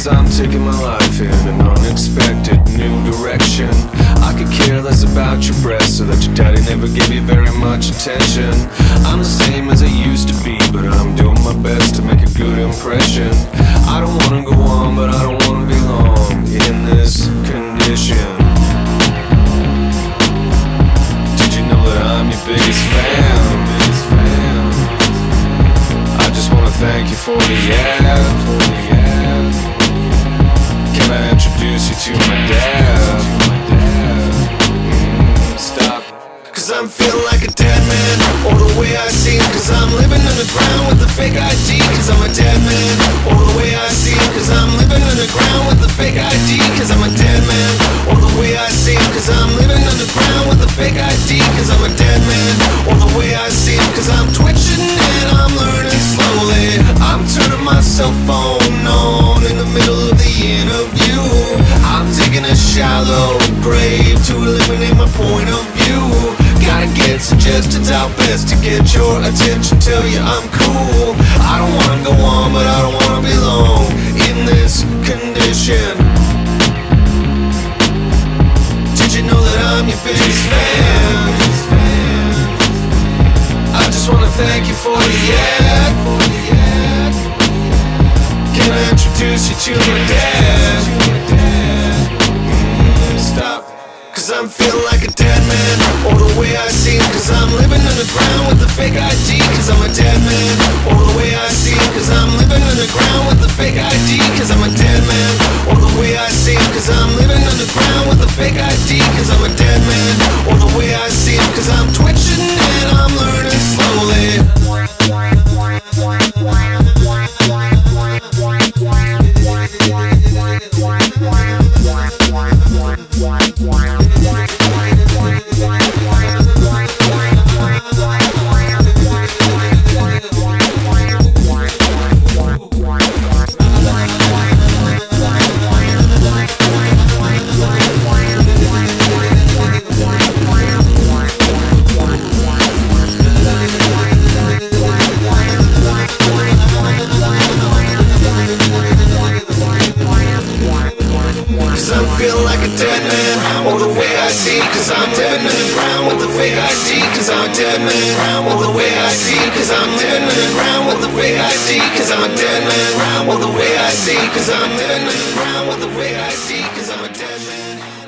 Cause I'm taking my life in an unexpected new direction. I could care less about your breasts So that your daddy never gave you very much attention. I'm the same as I used to be But I'm doing my best to make a good impression. I don't wanna go on, but I don't wanna be long In this condition. Did you know that I'm your biggest fan? I just wanna thank you for the yeah, for the yeah to my? Mm, Stop. Cause I'm feeling like a dead man. Or the way I seem Cause I'm living underground with a fake ID Cause I'm a dead man. Or the way I seem Cause I'm living underground with a fake ID Cause I'm a dead man. Or the way I seem Cause I'm living underground with a fake ID Cause I'm a dead man. Or the way I seem Cause I'm twitching grave To eliminate my point of view Gotta get suggestions out best to get your attention Tell you I'm cool I don't wanna go on but I don't wanna be long In this condition Did you know that I'm your biggest fan? I just wanna thank you for the ad Can I introduce you to my dad? Cause I'm feeling like a dead man. Or the way I seem Cause I'm living underground with a fake ID Cause I'm a dead man. Or the way I seem Cause I'm living underground with a fake ID Cause I'm a dead man. Or the way I seem Cause I'm living underground with a fake ID Cause I'm a dead man. Or the way I seem Cause I'm Cause I'm feeling like a dead man. Or the way I see Cause I'm living underground with the fake ID Cause I'm dead man. Or the way I see Cause I'm living underground with the fake ID Cause I'm dead man. Or the way I see Cause I'm living underground with the fake ID Cause I'm dead man